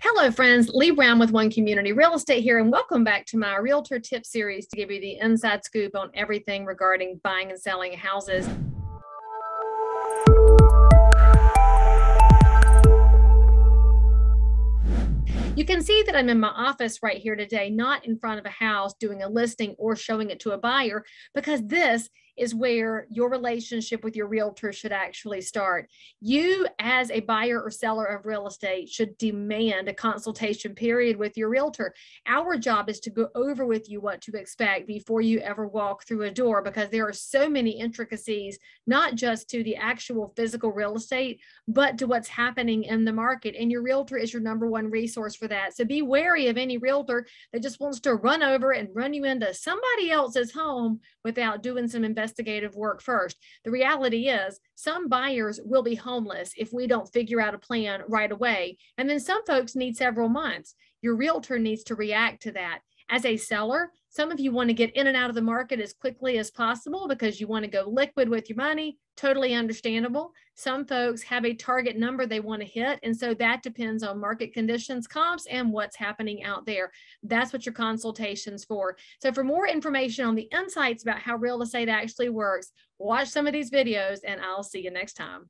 Hello, friends. Leigh Brown with One Community Real Estate here, and welcome back to my Realtor Tip series to give you the inside scoop on everything regarding buying and selling houses. You can see that I'm in my office right here today, not in front of a house doing a listing or showing it to a buyer, because this is where your relationship with your realtor should actually start. You, as a buyer or seller of real estate, should demand a consultation period with your realtor. Our job is to go over with you what to expect before you ever walk through a door because there are so many intricacies, not just to the actual physical real estate, but to what's happening in the market. And your realtor is your number one resource for that. So be wary of any realtor that just wants to run over and run you into somebody else's home without doing some investigation investigative work first. The reality is, some buyers will be homeless if we don't figure out a plan right away. And then some folks need several months. Your realtor needs to react to that. As a seller, some of you want to get in and out of the market as quickly as possible because you want to go liquid with your money. Totally understandable. Some folks have a target number they want to hit. And so that depends on market conditions, comps, and what's happening out there. That's what your consultation's for. So for more information on the insights about how real estate actually works, watch some of these videos and I'll see you next time.